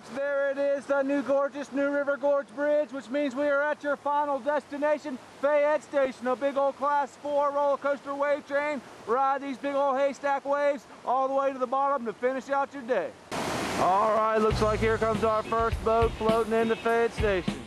folks, there it is, the new gorgeous New River Gorge Bridge, which means we are at your final destination, Fayette Station, a big old class four roller coaster wave train. Ride these big old haystack waves all the way to the bottom to finish out your day. All right, looks like here comes our first boat floating into Fayette Station.